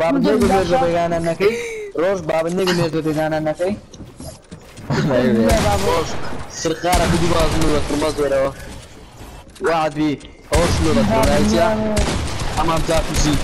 باب نەگوێژ لە بێگانە نەکەی ڕۆژ باب نەگوێژ لە بێگانە نەکەی سرخارە بدی بازن لە فرمە زۆرەوە وعدبی ئەوە سلو لە خۆرایە ئەمان تاپوسی